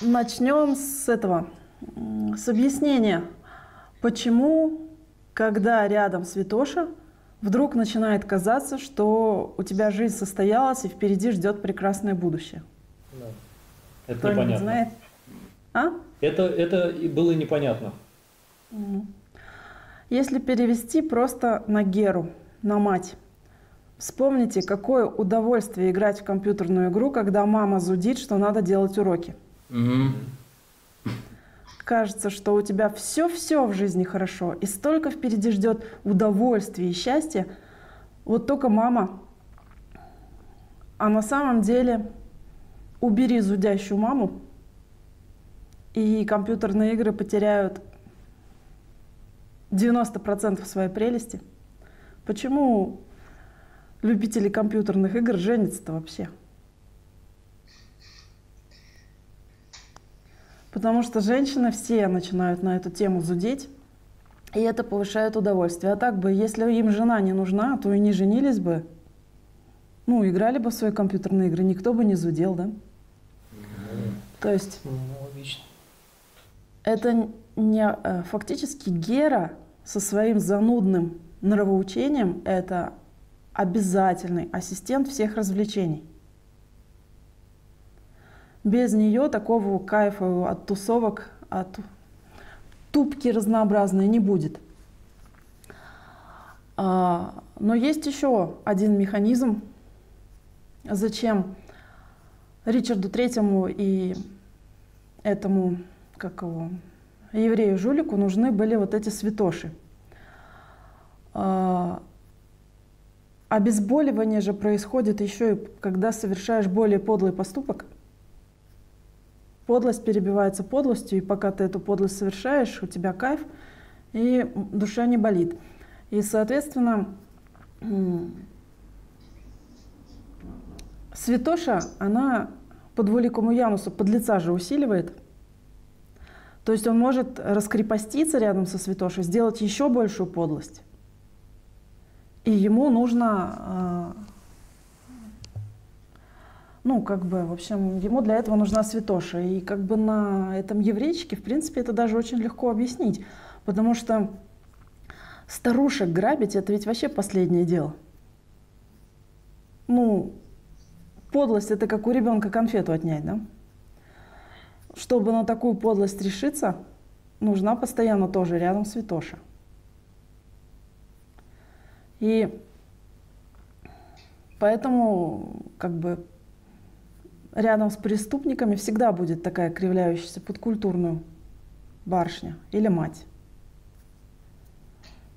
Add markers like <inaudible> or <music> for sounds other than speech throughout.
начнем с этого, с объяснения, почему, когда рядом святоша, вдруг начинает казаться, что у тебя жизнь состоялась и впереди ждет прекрасное будущее. Да. Это Кто-нибудь непонятно. знает? А? Это, это и было непонятно. Если перевести просто на Геру, на мать, вспомните, какое удовольствие играть в компьютерную игру, когда мама зудит, что надо делать уроки. Кажется, что у тебя все-все в жизни хорошо, и столько впереди ждет удовольствия и счастья. Вот только мама. А на самом деле убери зудящую маму, и компьютерные игры потеряют 90% своей прелести. Почему любители компьютерных игр женятся-то вообще? Потому что женщины все начинают на эту тему зудеть, и это повышает удовольствие. А так бы, если им жена не нужна, то и не женились бы. Ну, играли бы в свои компьютерные игры, никто бы не зудел, да? То есть логично. это не э, фактически Гера со своим занудным нравоучением это обязательный ассистент всех развлечений. Без нее такого кайфа от тусовок, от тупки разнообразной не будет. А, Но есть еще один механизм, зачем Ричарду Третьему и этому, как его, еврею-жулику нужны были вот эти святоши. А, Обезболивание же происходит еще и когда совершаешь более подлый поступок. Подлость перебивается подлостью, и пока ты эту подлость совершаешь, у тебя кайф, и душа не болит. И, соответственно, святоша, она по двуликому Янусу подлеца же усиливает. То есть он может раскрепоститься рядом со святошей, сделать еще большую подлость. И ему нужно, э, ну, как бы, в общем, ему для этого нужна святоша. И как бы на этом еврейчике, в принципе, это даже очень легко объяснить. Потому что старушек грабить – это ведь вообще последнее дело. Ну, подлость – это как у ребенка конфету отнять, да? Чтобы на такую подлость решиться, нужна постоянно тоже рядом святоша. И поэтому как бы рядом с преступниками всегда будет такая кривляющаяся подкультурную барышня или мать.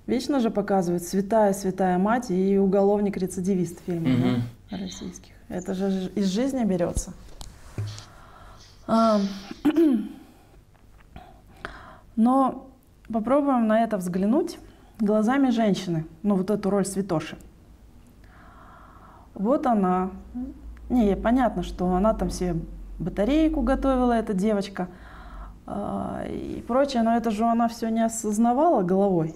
Вечно же показывают святая, святая мать и уголовник-рецидивист в фильмах Мгм. да, российских. Это же из жизни берется. А, <clears throat> Но попробуем на это взглянуть глазами женщины, ну вот эту роль святоши. Вот она. Не, понятно, что она там себе батарейку готовила, эта девочка, а, и прочее, но это же она все не осознавала головой.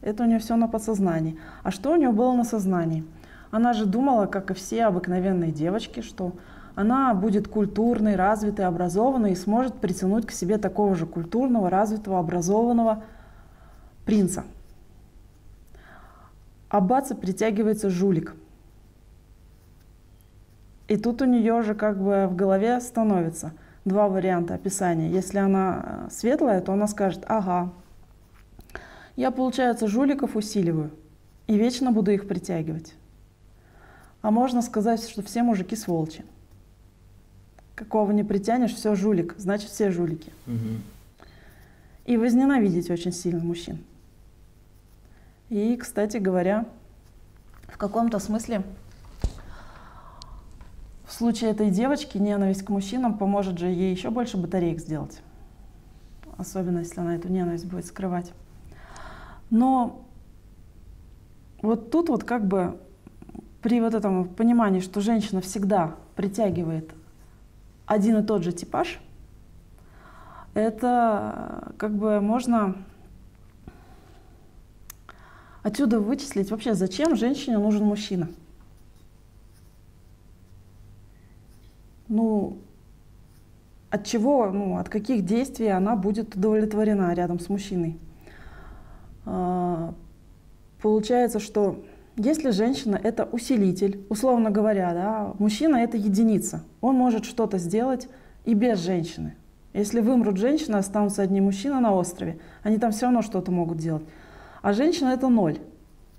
Это у нее все на подсознании. А что у нее было на сознании? Она же думала, как и все обыкновенные девочки, что она будет культурной, развитой, образованной и сможет притянуть к себе такого же культурного, развитого, образованного принца. А бац, притягивается жулик. И тут у нее же как бы в голове становится два варианта описания. Если она э, светлая, то она скажет, ага, я, получается, жуликов усиливаю и вечно буду их притягивать. А можно сказать, что все мужики сволочи. Какого не притянешь, все жулик, значит все жулики. И возненавидеть очень сильно мужчин. И, кстати говоря, в каком-то смысле в случае этой девочки ненависть к мужчинам поможет же ей еще больше батареек сделать. Особенно, если она эту ненависть будет скрывать. Но вот тут вот как бы при вот этом понимании, что женщина всегда притягивает один и тот же типаж, это как бы можно отсюда вычислить вообще, зачем женщине нужен мужчина. Ну, от чего, ну, от каких действий она будет удовлетворена рядом с мужчиной. А, получается, что если женщина это усилитель, условно говоря, да, мужчина это единица, он может что-то сделать и без женщины. Если вымрут женщины, останутся одни мужчины на острове, они там все равно что-то могут делать. А женщина это ноль.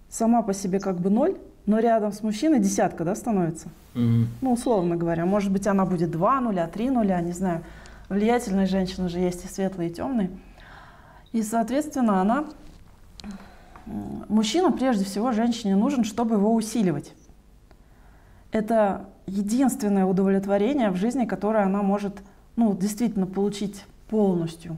Сама по себе как бы ноль, но рядом с мужчиной десятка, да, становится. Mm-hmm. Ну, условно говоря. Может быть, она будет два нуля, три нуля, не знаю. Влиятельные женщины же есть и светлые, и темные. И, соответственно, она... Мужчина, прежде всего, женщине нужен, чтобы его усиливать. Это единственное удовлетворение в жизни, которое она может ну, действительно получить полностью.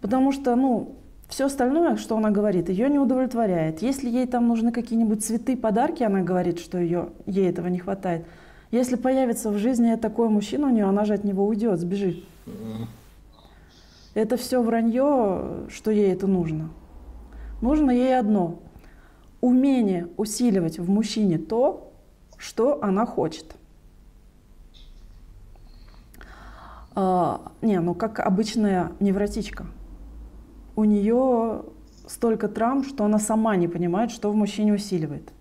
Потому что, ну, все остальное, что она говорит, ее не удовлетворяет. Если ей там нужны какие-нибудь цветы, подарки, она говорит, что ее, ей этого не хватает. Если появится в жизни такой мужчина у нее, она же от него уйдет, сбежит. Это все вранье, что ей это нужно. Нужно ей одно. Умение усиливать в мужчине то, что она хочет. А, не, ну как обычная невротичка – у нее столько травм, что она сама не понимает, что в мужчине усиливает.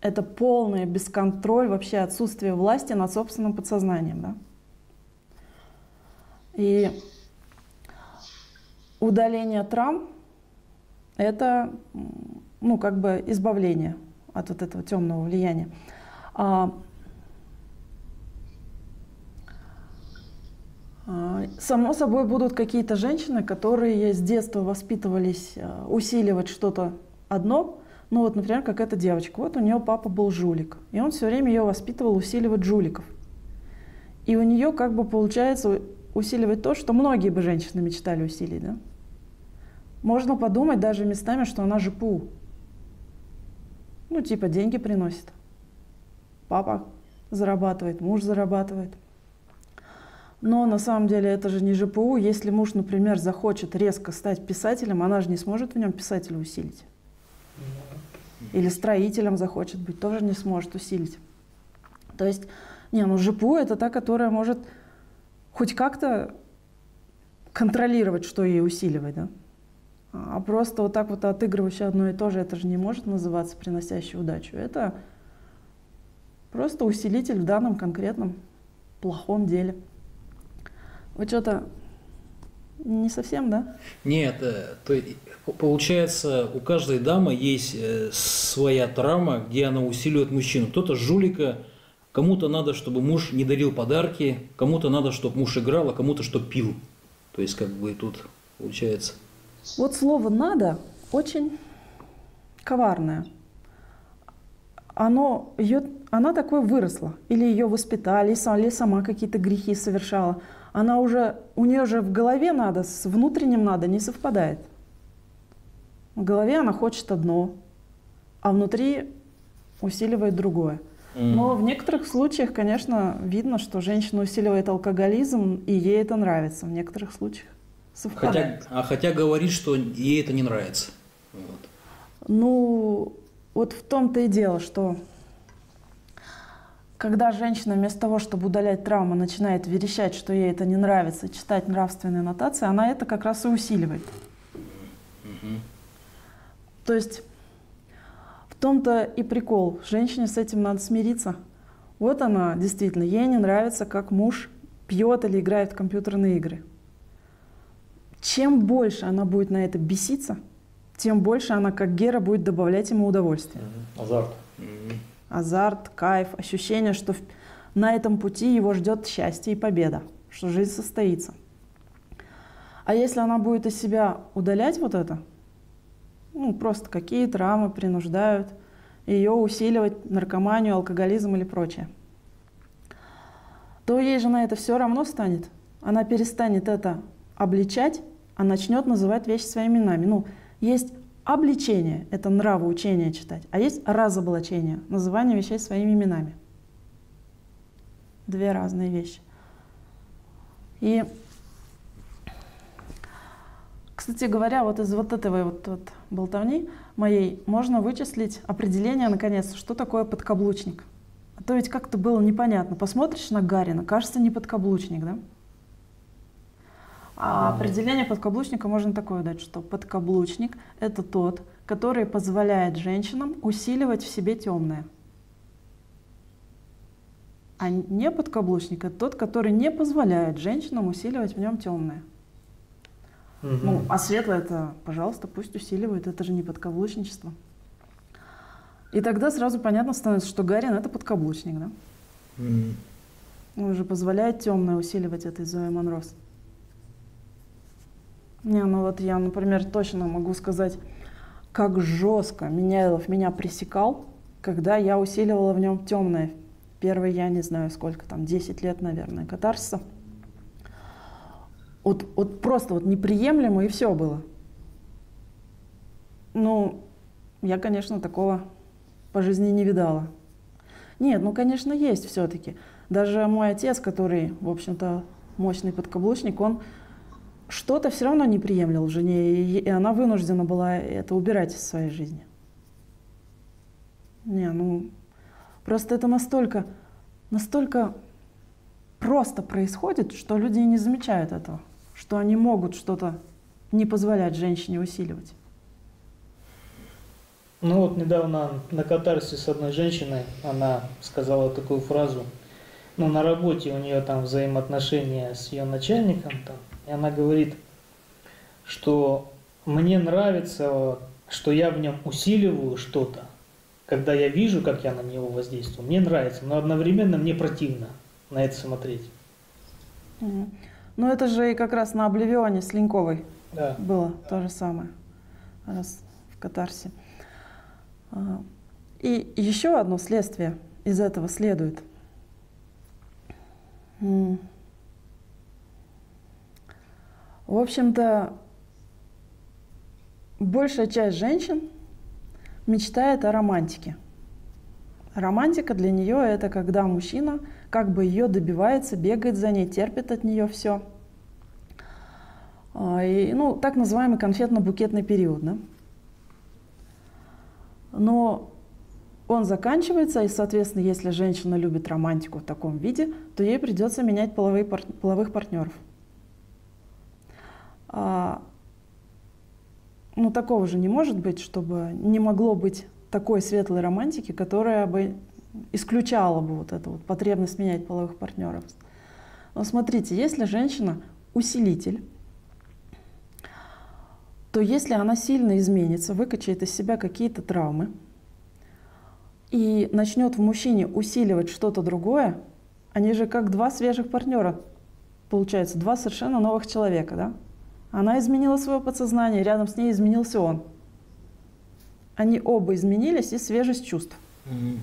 Это полный бесконтроль, вообще отсутствие власти над собственным подсознанием. Да? И удаление травм – это ну, как бы избавление от вот этого темного влияния. А А, само собой будут какие-то женщины, которые с детства воспитывались а, усиливать что-то одно. Ну вот, например, как эта девочка. Вот у нее папа был жулик. И он все время ее воспитывал усиливать жуликов. И у нее как бы получается усиливать то, что многие бы женщины мечтали усилить. Да? Можно подумать даже местами, что она ЖПУ. Ну, типа деньги приносит. Папа зарабатывает, муж зарабатывает – но на самом деле это же не ЖПУ. Если муж, например, захочет резко стать писателем, она же не сможет в нем писателя усилить. Или строителем захочет быть, тоже не сможет усилить. То есть, не, ну ЖПУ это та, которая может хоть как-то контролировать, что ей усиливать, да? А просто вот так вот отыгрывающее одно и то же, это же не может называться приносящей удачу. Это просто усилитель в данном конкретном плохом деле. Вы что-то не совсем, да? Нет, э, то получается, у каждой дамы есть э, своя травма, где она усиливает мужчину. Кто-то жулика, кому-то надо, чтобы муж не дарил подарки, кому-то надо, чтобы муж играл, а кому-то, чтобы пил. То есть, как бы тут получается. Вот слово «надо» очень коварное. Оно, ее, она такой выросла. Или ее воспитали, или сама какие-то грехи совершала – она уже, у нее же в голове надо, с внутренним надо не совпадает. В голове она хочет одно, а внутри усиливает другое. Но в некоторых случаях, конечно, видно, что женщина усиливает алкоголизм, и ей это нравится. В некоторых случаях совпадает. Хотя, а хотя говорит, что ей это не нравится. Вот. Ну, вот в том-то и дело, что когда женщина вместо того, чтобы удалять травму, начинает верещать, что ей это не нравится, читать нравственные нотации, она это как раз и усиливает. Угу. То есть в том-то и прикол. Женщине с этим надо смириться. Вот она, действительно, ей не нравится, как муж пьет или играет в компьютерные игры. Чем больше она будет на это беситься, тем больше она, как Гера, будет добавлять ему удовольствие. Угу. Азарт. Угу азарт, кайф, ощущение, что на этом пути его ждет счастье и победа, что жизнь состоится. А если она будет из себя удалять вот это, ну, просто какие травмы принуждают ее усиливать наркоманию, алкоголизм или прочее, то ей же на это все равно станет. Она перестанет это обличать, а начнет называть вещи своими именами. Ну, есть Обличение – это нравоучение читать, а есть разоблачение – называние вещей своими именами. Две разные вещи. И, кстати говоря, вот из вот этой вот, вот болтовни моей можно вычислить определение, наконец, что такое подкаблучник. А то ведь как-то было непонятно. Посмотришь на Гарина, кажется, не подкаблучник, да? А определение подкаблучника можно такое дать, что подкаблучник – это тот, который позволяет женщинам усиливать в себе темное. А не подкаблучник – это тот, который не позволяет женщинам усиливать в нем темное. Мгм. Ну, а светлое это, пожалуйста, пусть усиливает, это же не подкаблучничество. И тогда сразу понятно становится, что Гарин это подкаблучник, да? М. Он уже позволяет темное усиливать этой Зои Монрос. Не, ну вот я, например, точно могу сказать, как жестко Меняйлов меня пресекал, когда я усиливала в нем темное. Первый, я не знаю сколько там, 10 лет, наверное, катарсиса. Вот, вот просто вот неприемлемо и все было. Ну, я, конечно, такого по жизни не видала. Нет, ну, конечно, есть все-таки. Даже мой отец, который, в общем-то, мощный подкаблучник, он что-то все равно не приемлил в жене, и, и она вынуждена была это убирать из своей жизни. Не, ну, просто это настолько, настолько просто происходит, что люди не замечают этого, что они могут что-то не позволять женщине усиливать. Ну вот недавно на катарсе с одной женщиной, она сказала такую фразу, ну на работе у нее там взаимоотношения с ее начальником, там, и она говорит, что мне нравится, что я в нем усиливаю что-то, когда я вижу, как я на него воздействую, мне нравится, но одновременно мне противно на это смотреть. Ну, это же и как раз на Обливионе с Леньковой Да. было то же самое, раз в катарсе. А, И еще одно следствие из этого следует. В общем-то, большая часть женщин мечтает о романтике. Романтика для нее это когда мужчина как бы ее добивается, бегает за ней, терпит от нее все. И, ну, так называемый конфетно-букетный период. Да? Но он заканчивается, и, соответственно, если женщина любит романтику в таком виде, то ей придется менять половые пар- половых партнеров. А, ну, такого же не может быть, чтобы не могло быть такой светлой романтики, которая бы исключала бы вот эту вот потребность менять половых партнеров. Но смотрите, если женщина усилитель, то если она сильно изменится, выкачает из себя какие-то травмы и начнет в мужчине усиливать что-то другое, они же как два свежих партнера, получается, два совершенно новых человека, да? Она изменила свое подсознание, рядом с ней изменился он. Они оба изменились и свежесть чувств. Мгм.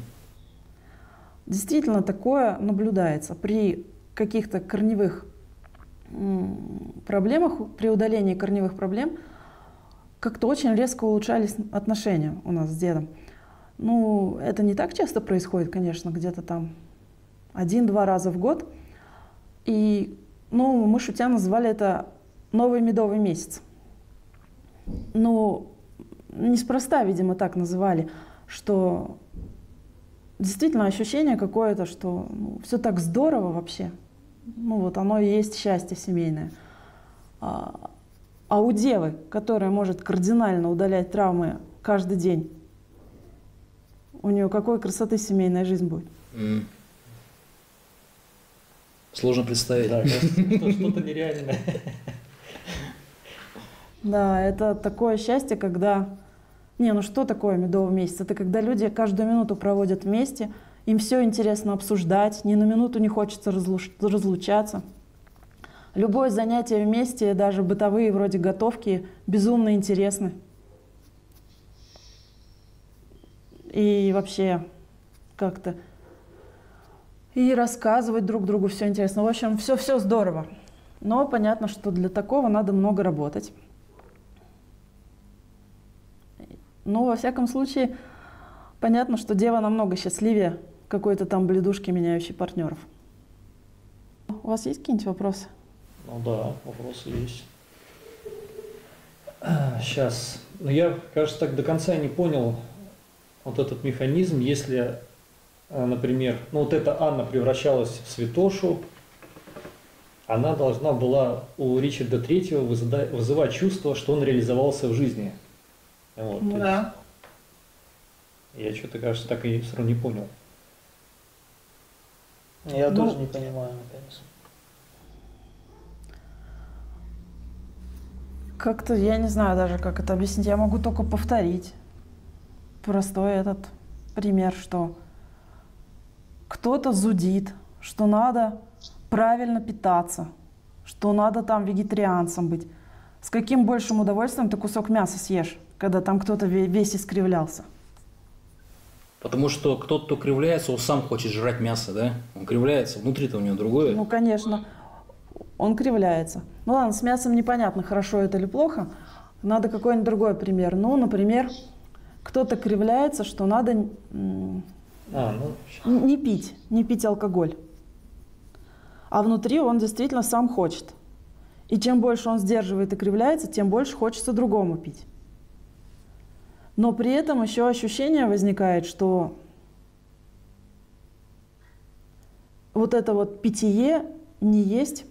Действительно, такое наблюдается при каких-то корневых проблемах, при удалении корневых проблем, как-то очень резко улучшались отношения у нас с дедом. Ну, это не так часто происходит, конечно, где-то там один-два раза в год. И, ну, мы шутя называли это новый медовый месяц. Ну, неспроста, видимо, так называли, что действительно ощущение какое-то, что ну, все так здорово вообще. Ну вот оно и есть счастье семейное. А, а у девы, которая может кардинально удалять травмы каждый день, у нее какой красоты семейная жизнь будет? Сложно представить. Да, что-то нереальное. Да, это такое счастье, когда... Не, ну что такое медовый месяц? Это когда люди каждую минуту проводят вместе, им все интересно обсуждать, ни на минуту не хочется разлуш- разлучаться. Любое занятие вместе, даже бытовые вроде готовки, безумно интересны. И вообще как-то и рассказывать друг другу все интересно. В общем, все-все здорово. Но понятно, что для такого надо много работать. Но, во всяком случае, понятно, что дева намного счастливее какой-то там бледушки, меняющей партнеров. У вас есть какие-нибудь вопросы? Ну да, вопросы есть. <clears throat> Сейчас. Ну я, кажется, так до конца не понял вот этот механизм, если, э, например, ну вот эта Анна превращалась в святошу, она должна была у Ричарда вызыда- вызывать чувство, что он реализовался в жизни. Вот, Ну да. Я что-то, кажется, так и все равно не понял. Я Ну- тоже не понимаю, наконец. Как-то, я не знаю даже, как это объяснить. Я могу только повторить простой этот пример, что кто-то зудит, что надо правильно питаться, что надо там вегетарианцем быть. С каким большим удовольствием ты кусок мяса съешь, когда там кто-то ве- весь искривлялся? Потому что кто-то, кто кривляется, он сам хочет жрать мясо, да? Он кривляется, внутри-то у него другое. Ну, конечно, он кривляется. Ну ладно, с мясом непонятно, хорошо это или плохо. Надо какой-нибудь другой пример. Ну, например, кто-то кривляется, что надо А, ну, не пить, не пить алкоголь. А внутри он действительно сам хочет. И чем больше он сдерживает и кривляется, тем больше хочется другому пить. Но при этом еще ощущение возникает, что вот это вот питье не есть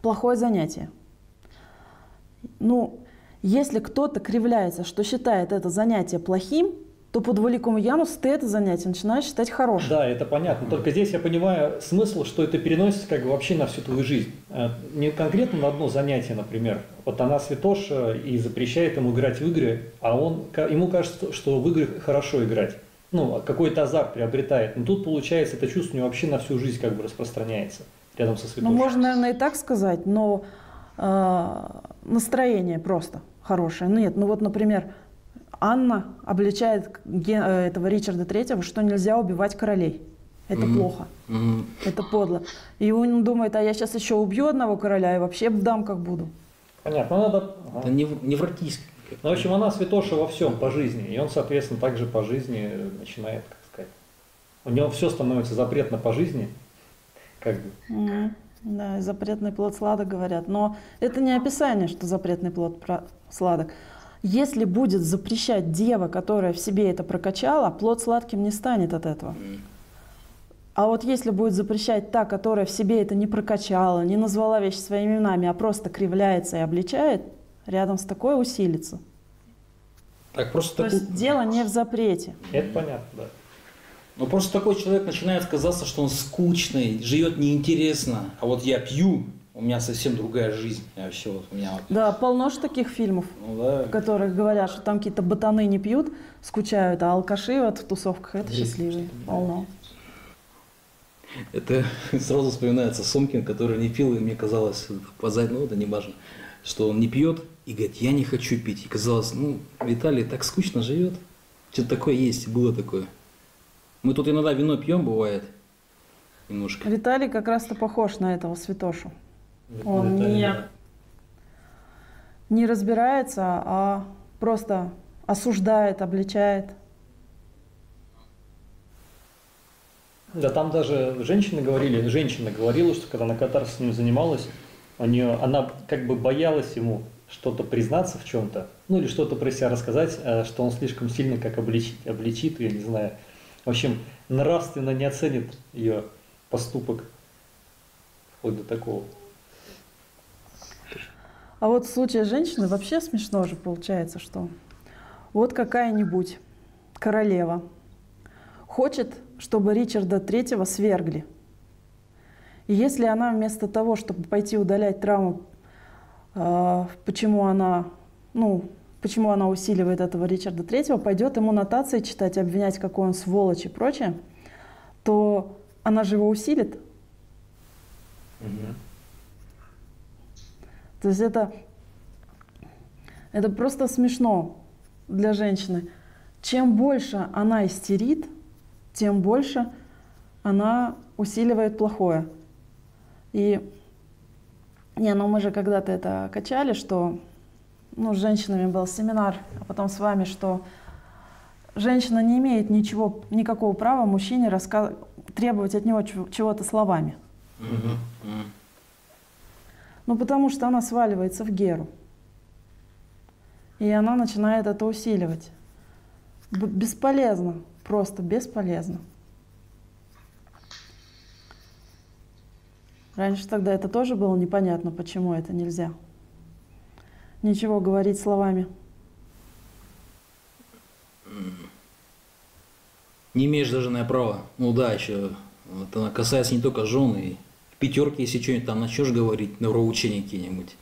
плохое занятие. Ну, если кто-то кривляется, что считает это занятие плохим, то по двуликому Янусу ты это занятие начинаешь считать хорошим. Да, это понятно. Только здесь я понимаю смысл, что это переносится как бы вообще на всю твою жизнь. Э, Не конкретно на одно занятие, например. Вот она святоша и запрещает ему играть в игры, а он, ему кажется, что в игры хорошо играть. Ну, а какой-то азарт приобретает. Но тут, получается, это чувство у него вообще на всю жизнь как бы распространяется рядом со Ну, святошей. можно, наверное, и так сказать, но э, настроение просто хорошее. Ну, нет, ну вот, например, Анна обличает э, этого Ричарда Третьего, что нельзя убивать королей. Это Мгм. плохо, М, это подло. И он думает, а я сейчас еще убью одного короля и вообще дам как буду. Понятно, ну, надо... ага. Это нев- невротически. Ну, в общем, она святоша во всем по жизни. И он, соответственно, также по жизни начинает, как сказать, у него все становится запретно по жизни, как бы. Мгм. Да, и запретный плод сладок говорят. Но это не описание, что запретный плод про- сладок. Если будет запрещать дева, которая в себе это прокачала, плод сладким не станет от этого. А вот если будет запрещать та, которая в себе это не прокачала, не назвала вещи своими именами, а просто кривляется и обличает, рядом с такой усилится. Так, просто То такой, есть дело не в запрете. Это понятно, да. ну, просто такой человек начинает казаться, что он скучный, живет неинтересно. А вот я пью, у меня совсем другая жизнь. Я вообще вот у меня вот, Да, полно же таких фильмов, ну да. в которых говорят, что там какие-то ботаны не пьют, скучают, а алкаши вот в тусовках это Есть. счастливые. Полно. Это <laughs> сразу вспоминается Сомкин, который не пил, и мне казалось, позать, ну это не важно, что он не пьет и говорит, я не хочу пить. И казалось, ну, Виталий так скучно живет. Что-то такое есть, было такое. Мы тут иногда вино пьем, бывает, немножко. Виталий как раз-то похож на этого святошу. Он не, не разбирается, а просто осуждает, обличает. Да, там даже женщины говорили, женщина говорила, что когда на катарсе с ним занималась, у нее, она как бы боялась ему что-то признаться в чем-то, ну или что-то про себя рассказать, э, что он слишком сильно как обличит, обличит ее, не знаю. В общем, нравственно не оценит ее поступок. Вплоть до такого. А вот в случае женщины вообще смешно же получается, что вот какая-нибудь королева хочет, чтобы Ричарда Третьего свергли. И если она вместо того, чтобы пойти удалять травму, э, почему она, ну, почему она усиливает этого Ричарда Третьего, пойдет ему нотации читать, обвинять, какой он сволочь и прочее, то она же его усилит, То есть это, это просто смешно для женщины. Чем больше она истерит, тем больше она усиливает плохое. И не, ну мы же когда-то это качали, что ну, с женщинами был семинар, а потом с вами, что женщина не имеет ничего, никакого права мужчине раска- требовать от него чего- чего-то словами. Мгм. Мгм. Ну, потому что она сваливается в Геру. И она начинает это усиливать. Б- бесполезно, просто бесполезно. Раньше тогда это тоже было непонятно, почему это нельзя. Ничего говорить словами. Не имеешь даже на право. Ну да, еще это касается не только жен, и пятерки, если что-нибудь там начнешь говорить, нравоучения какие-нибудь.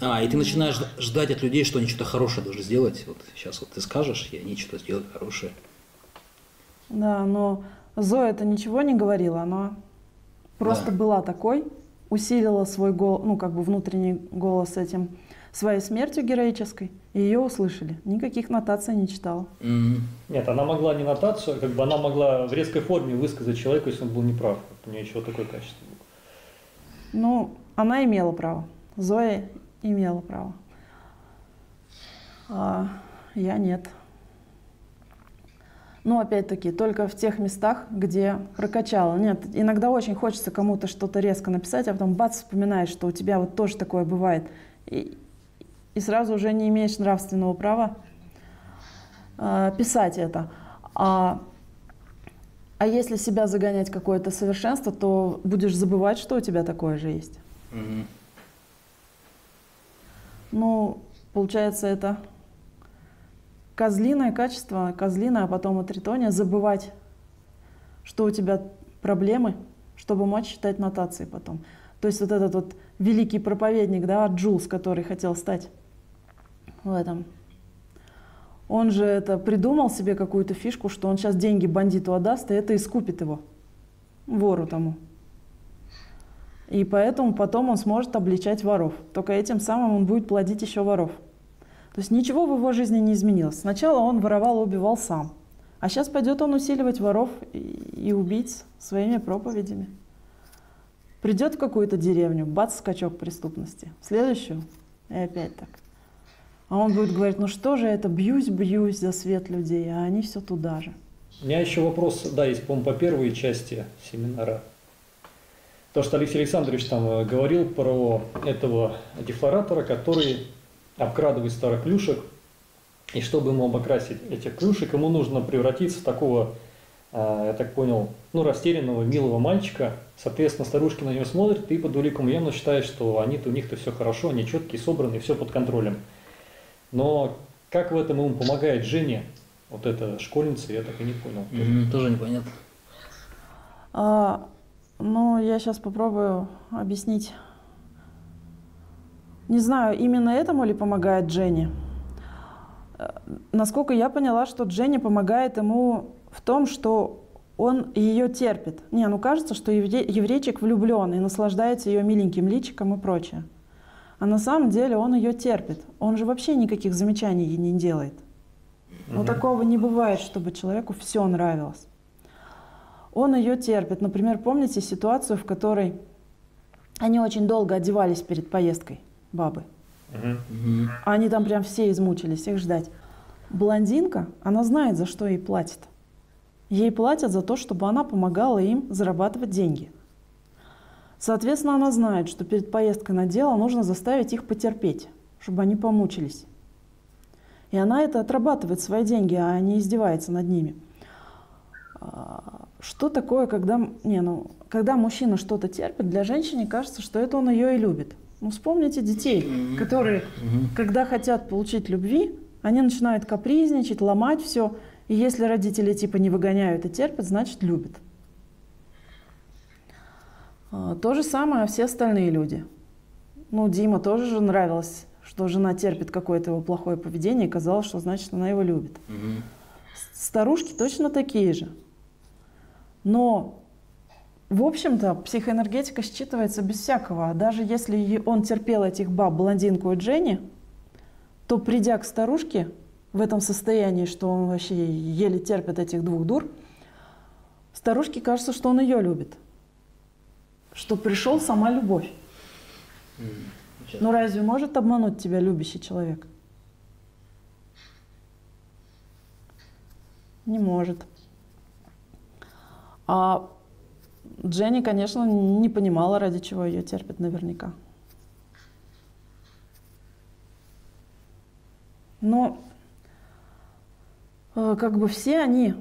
А, и ты начинаешь ждать от людей, что они что-то хорошее должны сделать. Вот сейчас вот ты скажешь, и они что-то сделают хорошее. Да, но Зоя это ничего не говорила, она просто да. была такой, усилила свой голос, ну как бы внутренний голос этим своей смертью героической, ее услышали. Никаких нотаций не читала. Mm-hmm. Нет, она могла не нотацию, как бы она могла в резкой форме высказать человеку, если он был неправ. У нее еще такое качество было. Ну, она имела право. Зоя имела право. А я нет. Но опять-таки только в тех местах, где прокачала. Нет, иногда очень хочется кому-то что-то резко написать, а потом бац, вспоминаешь, что у тебя вот тоже такое бывает. И, и сразу уже не имеешь нравственного права э, писать это. А, а если себя загонять какое-то совершенство, то будешь забывать, что у тебя такое же есть. Mm-hmm. Ну, получается, это козлиное качество, козлиное, а потом атритония, забывать, что у тебя проблемы, чтобы мочь читать нотации потом. То есть вот этот вот великий проповедник, да, Джулс, который хотел стать в этом. Он же это придумал себе какую-то фишку, что он сейчас деньги бандиту отдаст, и это искупит его, вору тому. И поэтому потом он сможет обличать воров. Только этим самым он будет плодить еще воров. То есть ничего в его жизни не изменилось. Сначала он воровал и убивал сам. А сейчас пойдет он усиливать воров и убийц своими проповедями. Придет в какую-то деревню, бац, скачок преступности. Следующую и опять так. А он будет говорить, ну что же это, бьюсь, бьюсь за свет людей, а они все туда же. У меня еще вопрос, да, есть, по-моему, по первой части семинара. То, что Алексей Александрович там э, говорил про этого дефлоратора, который обкрадывает старых клюшек, и чтобы ему обокрасить этих клюшек, ему нужно превратиться в такого, э, я так понял, ну, растерянного, милого мальчика. Соответственно, старушки на него смотрят и под уликом явно считают, что они-то, у них-то все хорошо, они четкие, собраны, все под контролем. Но как в этом ему помогает Женя, вот эта школьница, я так и не понял. Mm-hmm, тоже непонятно. А, ну, я сейчас попробую объяснить. Не знаю, именно этому ли помогает Дженни. Насколько я поняла, что Дженни помогает ему в том, что он ее терпит. Не, ну кажется, что еврейчик влюблен и наслаждается ее миленьким личиком и прочее. А на самом деле он ее терпит. Он же вообще никаких замечаний ей не делает. Но угу. такого не бывает, чтобы человеку все нравилось он ее терпит. Например, помните ситуацию, в которой они очень долго одевались перед поездкой, бабы. Угу. Они там прям все измучились, их ждать. Блондинка, она знает, за что ей платят. Ей платят за то, чтобы она помогала им зарабатывать деньги. Соответственно, она знает, что перед поездкой на дело нужно заставить их потерпеть, чтобы они помучились. И она это отрабатывает свои деньги, а не издевается над ними. А, что такое, когда, не, ну, когда мужчина что-то терпит, для женщины кажется, что это он ее и любит. Ну, вспомните детей, которые, когда хотят получить любви, они начинают капризничать, ломать все. И если родители типа не выгоняют и терпят, значит любят. А, то же самое все остальные люди. Ну, Дима тоже же нравилось, что жена терпит какое-то его плохое поведение, и казалось, что значит она его любит. Угу. Старушки точно такие же. Но, в общем-то, психоэнергетика считывается без всякого. А даже если он терпел этих баб, блондинку и Дженни, то придя к старушке в этом состоянии, что он вообще еле терпит этих двух дур, старушке кажется, что он ее любит. Что пришел сама любовь. Ну разве может обмануть тебя любящий человек? Не может. А Дженни, конечно, не понимала, ради чего ее терпят наверняка. Но э, как бы все они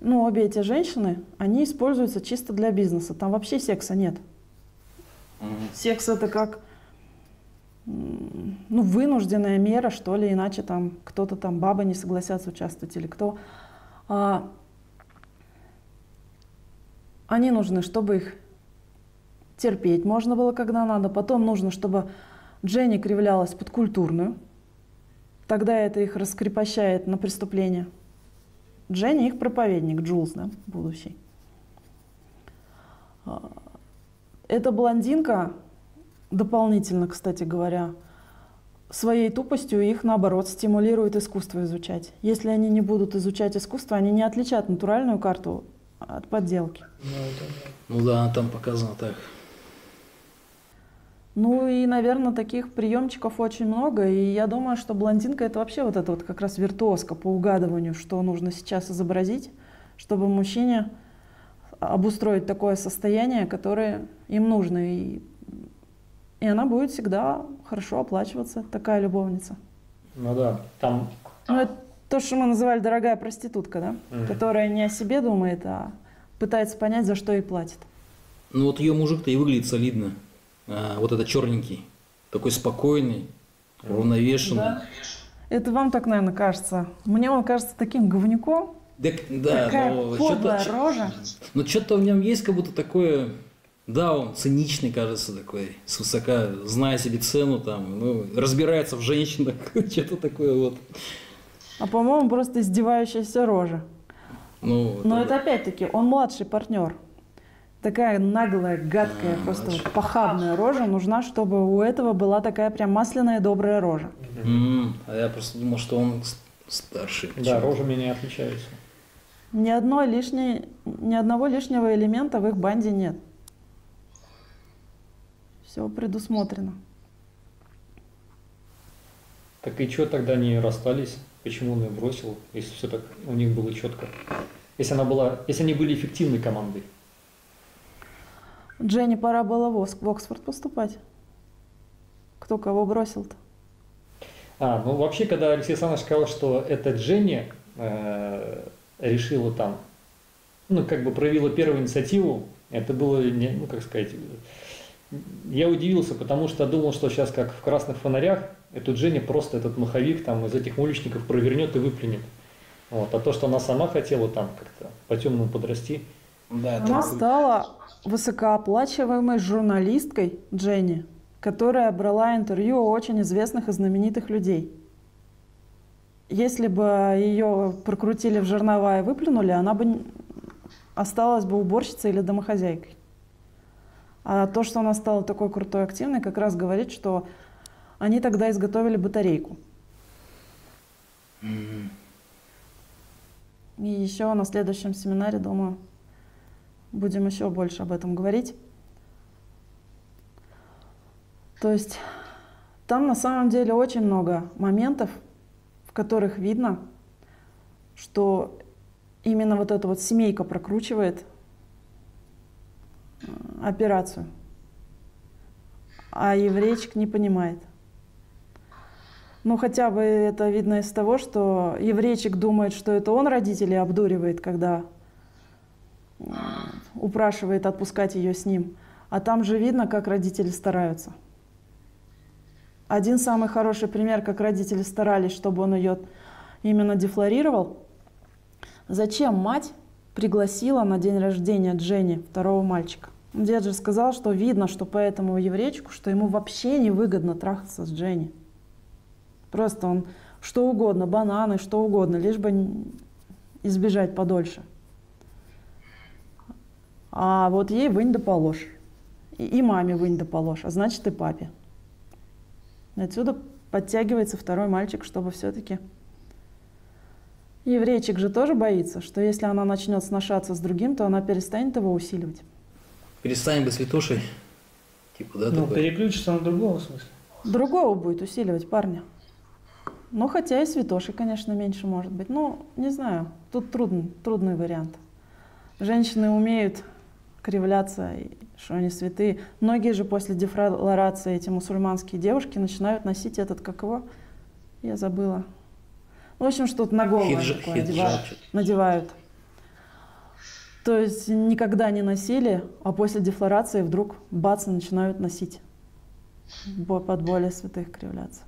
ну, обе эти женщины, они используются чисто для бизнеса. Там вообще секса нет. Мгм. Секс это как ну, вынужденная мера, что ли, иначе там кто-то там, бабы не согласятся участвовать или кто. А, они нужны, чтобы их терпеть можно было, когда надо. Потом нужно, чтобы Дженни кривлялась под культурную. Тогда это их раскрепощает на преступление. Дженни их проповедник, Джулс, да, будущий. А, Эта блондинка, дополнительно, кстати говоря, своей тупостью их, наоборот, стимулирует искусство изучать. Если они не будут изучать искусство, они не отличат натуральную карту от подделки. Ну, да. Да, там показано так. Ну и, наверное, таких приемчиков очень много. И я думаю, что блондинка это вообще вот это вот как раз виртуозка по угадыванию, что нужно сейчас изобразить, чтобы мужчине обустроить такое состояние, которое им нужно. И, и она будет всегда хорошо оплачиваться, такая любовница. Ну да, там Ну, это то, что мы называли дорогая проститутка, да? Мгм. Которая не о себе думает, а пытается понять, за что ей платит. Ну вот ее мужик-то и выглядит солидно. А, вот этот черненький. Такой спокойный, уравновешенный. Это вам так, наверное, кажется. Мне он кажется таким говнюком. Так, да, Такая но подлая что-то, рожа. но что-то в нем есть как будто такое, да, он циничный, кажется, такой, свысока, зная себе цену, там, ну, разбирается в женщинах, <laughs> что-то такое вот. А по-моему, просто издевающаяся рожа. Ну, Но это опять-таки, он младший партнер. Такая наглая, гадкая, А, просто вот похабная рожа нужна, чтобы у этого была такая прям масляная добрая рожа. М, а я просто думал, что он с- старший. да, рожами не отличаются. Ни, одной лишней, ни одного лишнего элемента в их банде нет. Все предусмотрено. Так и что тогда они расстались? Почему он ее бросил, если все так у них было четко? Если она была, если они были эффективной командой. Дженни пора было в, Оксфорд поступать. Кто кого бросил-то? А, ну вообще, когда Алексей Александрович сказал, что это Дженни э, решила там, ну как бы проявила первую инициативу, это было, не- ну как сказать, я удивился, потому что думал, что сейчас как в красных фонарях эту Дженни просто этот маховик там из этих уличников провернет и выплюнет. Вот. А то, что она сама хотела там как-то по темному подрасти, Да, Она такой- стала высокооплачиваемой журналисткой Дженни, которая брала интервью у очень известных и знаменитых людей. Если бы ее прокрутили в жернова и выплюнули, она бы осталась бы уборщицей или домохозяйкой. А то, что она стала такой крутой активной, как раз говорит, что они тогда изготовили батарейку. М. И еще на следующем семинаре, думаю, будем еще больше об этом говорить. То есть там на самом деле очень много моментов, в которых видно, что именно вот эта вот семейка прокручивает э, операцию, а еврейчик не понимает. Ну, хотя бы это видно из того, что еврейчик думает, что это он родителей обдуривает, когда э, упрашивает отпускать ее с ним. А там же видно, как родители стараются. Один самый хороший пример, как родители старались, чтобы он ее именно дефлорировал. Зачем мать пригласила на день рождения Дженни, второго мальчика? Дед же сказал, что видно, что по этому еврейчику, что ему вообще невыгодно трахаться с Дженни. Просто он что угодно, бананы, что угодно, лишь бы избежать подольше. А вот ей вынь да положь. И, и маме вынь да положь, а значит и папе. Отсюда подтягивается второй мальчик, чтобы все-таки... Еврейчик же тоже боится, что если она начнет сношаться с другим, то она перестанет его усиливать. Перестань быть святошей. Типа, да, Ну, такой. переключится на другого в смысле. Другого будет усиливать парня. Ну, хотя и святоши, конечно, меньше может быть. Ну, не знаю, тут трудный, трудный вариант. Женщины умеют кривляться, что они святые. Многие же после дефлорации эти мусульманские девушки начинают носить этот, как его, я забыла. В общем, что-то на голову Хиджа- такое хиджаб одевают, что-то. надевают. То есть никогда не носили, а после дефлорации вдруг бац, начинают носить. Под более святых кривляться.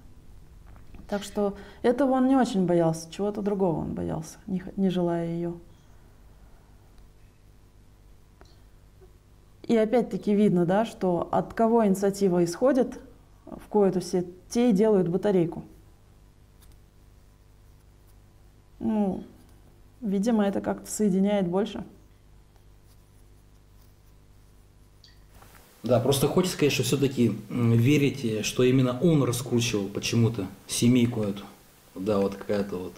Так что этого он не очень боялся, чего-то другого он боялся, не, не желая ее. И опять-таки видно, да, что от кого инициатива исходит в коэтусе, те и делают батарейку. Ну, видимо, это как-то соединяет больше. Да, просто хочется что все-таки верите, что именно он раскручивал почему-то семейку эту. Да, вот какая-то вот.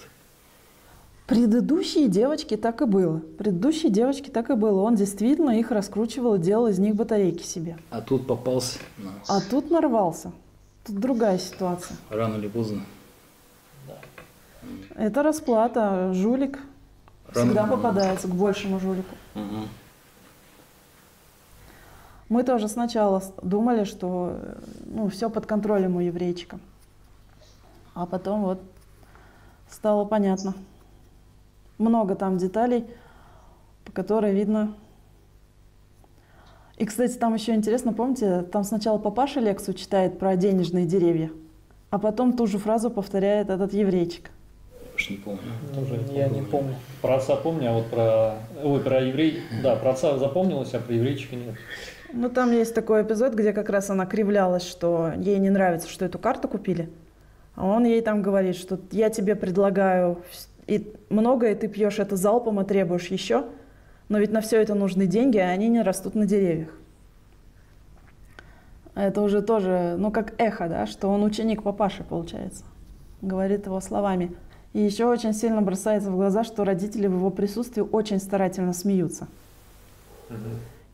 Предыдущие девочки так и было. Предыдущие девочки так и было. Он действительно их раскручивал и делал из них батарейки себе. А тут попался на А тут нарвался. Тут другая ситуация. рано или поздно. Это расплата. Жулик Рано- всегда попадается к большему жулику. Мгм. Мы тоже сначала думали, что ну, все под контролем у еврейчика. А потом вот стало понятно. Много там деталей, по которой видно. И, кстати, там еще интересно, помните, там сначала папаша лекцию читает про денежные деревья, а потом ту же фразу повторяет этот еврейчик. Уж не помню. Уже Я не помню. Про отца помню, а вот про... Ой, про еврей... Да, про отца запомнилось, а про еврейчика нет. Ну, там есть такой эпизод, где как раз она кривлялась, что ей не нравится, что эту карту купили. А он ей там говорит, что я тебе предлагаю и много, и ты пьешь это залпом, и требуешь еще. Но ведь на все это нужны деньги, а они не растут на деревьях. Это уже тоже, ну, как эхо, да, что он ученик папаши, получается. Говорит его словами. И еще очень сильно бросается в глаза, что родители в его присутствии очень старательно смеются.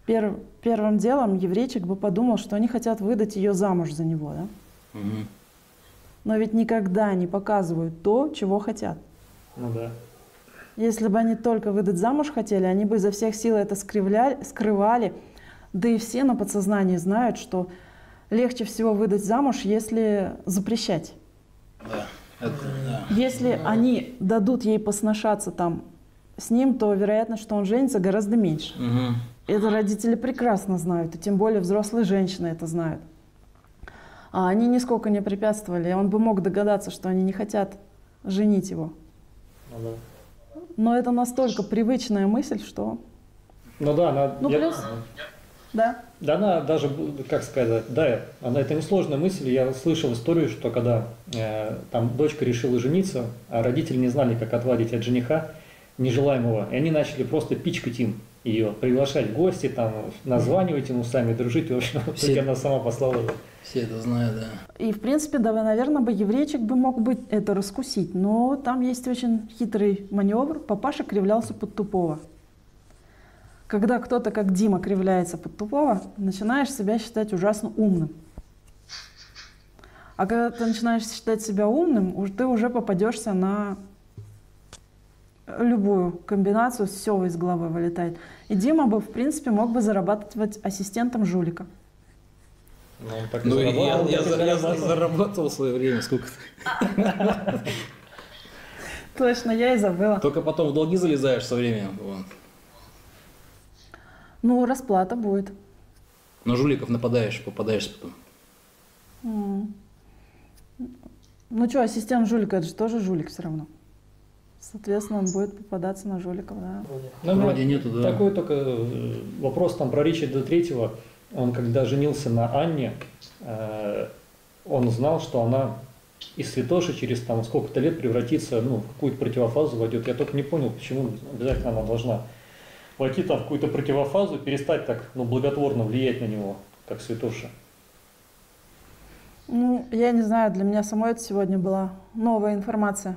Пер- первым делом еврейчик бы подумал, что они хотят выдать ее замуж за него, да? Мгм. Но ведь никогда не показывают то, чего хотят. Ну да. Если бы они только выдать замуж хотели, они бы изо всех сил это скривляли, скрывали. Да и все на подсознании знают, что легче всего выдать замуж, если запрещать. Да, это, да. Если они дадут ей посношаться там с ним, то вероятность, что он женится, гораздо меньше. Мгм. Это родители прекрасно знают, и тем более взрослые женщины это знают. А они нисколько не препятствовали, он бы мог догадаться, что они не хотят женить его. Ну да. Но это настолько привычная мысль, что... Ну да, она... Ну, я- плюс- Да. Да она даже, как сказать, да, она это несложная мысль. Я слышал историю, что когда э, там дочка решила жениться, а родители не знали, как отвадить от жениха нежелаемого, и они начали просто пичкать им ее, приглашать в гости, там, названивать ему сами, дружить. В общем, <laughs> Все- она сама послала его. Все это знают, да. И, в принципе, да, наверное, бы еврейчик бы мог бы это раскусить. Но там есть очень хитрый маневр. Папаша кривлялся под тупого. Когда кто-то, как Дима, кривляется под тупого, начинаешь себя считать ужасно умным. А когда ты начинаешь считать себя умным, ты уже попадешься на любую комбинацию, все из головы вылетает. И Дима бы, в принципе, мог бы зарабатывать ассистентом жулика. Ну, он так и Ну, и я, заработал, я я зарабатывал. зарабатывал в свое время сколько Точно, я и забыла. Только потом в долги залезаешь со временем. Ну, расплата будет. На жуликов нападаешь, попадаешь потом. Ну что, ассистент жулика, это же тоже жулик все равно. Соответственно, он будет попадаться на жуликов, да. Вроде. Ну, у меня Вроде нету, да. Такой только э, вопрос там про Ричарда Третьего. Он когда женился на Анне, э, он знал, что она из святоши через там сколько-то лет превратится, ну, в какую-то противофазу войдет. Я только не понял, почему обязательно она должна войти там в какую-то противофазу, перестать так, ну, благотворно влиять на него, как святоша. Ну, я не знаю, для меня самой это сегодня была новая информация.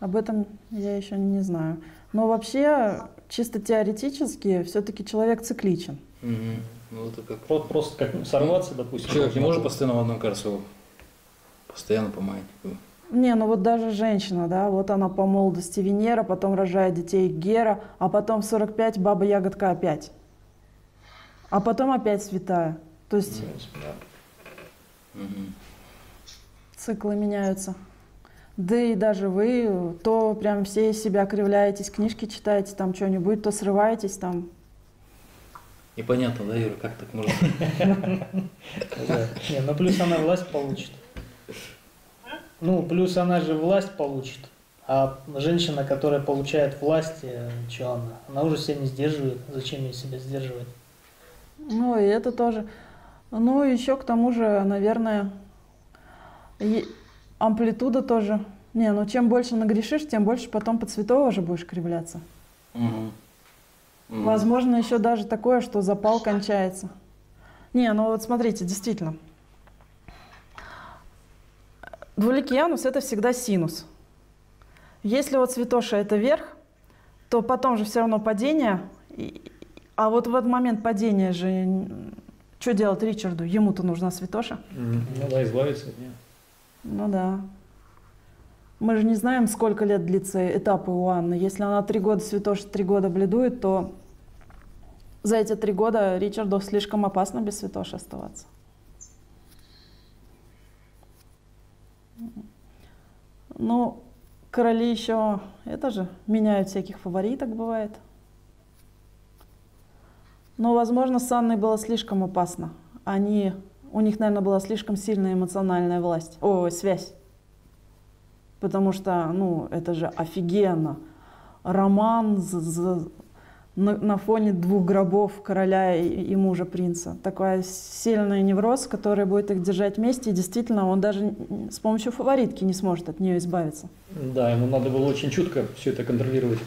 Об этом я еще не знаю. Но вообще, чисто теоретически, все-таки человек цикличен. Мгм. Ну, это как... Просто, просто как сорваться, допустим. Человек не может постоянно в одном кольцо. Постоянно по маятнику. Не, ну вот даже женщина, да, вот она по молодости Венера, потом рожает детей Гера, а потом в 45 баба ягодка опять. А потом опять святая. То есть да. Циклы меняются. Да и даже вы, то прям все из себя кривляетесь, книжки читаете, там что-нибудь, то срываетесь там. Непонятно, да, Юра, как так можно? Не, ну плюс она власть получит. Ну, плюс она же власть получит. А женщина, которая получает власть, э, что она? Она уже себя не сдерживает. Зачем ей себя сдерживать? Ну и это тоже. Ну еще к тому же, наверное, амплитуда тоже. Не, ну чем больше нагрешишь, тем больше потом под святого же будешь кривляться. Мгм. Мгм. Возможно, еще даже такое, что запал кончается. Не, ну вот смотрите, действительно. Двуликий Янус – это всегда синус. Если вот святоша – это верх, то потом же все равно падение. А вот в этот момент падения же что делать Ричарду? Ему-то нужна святоша. Мгм. Ну да, избавиться от нее. Ну да. Мы же не знаем, сколько лет длится этапы у Анны. Если она три года святоша, три года бледует, то за эти три года Ричарду слишком опасно без святоши оставаться. Ну, короли еще, это же, меняют всяких фавориток, бывает. Но, возможно, с Анной было слишком опасно. Они, у них, наверное, была слишком сильная эмоциональная власть, ой, связь. Потому что, ну, это же офигенно. Роман з- з- на, на фоне двух гробов короля и, и мужа принца. Такая сильная невроз, которая будет их держать вместе. И действительно, он даже с помощью фаворитки не сможет от нее избавиться. Да, ему надо было очень чутко все это контролировать.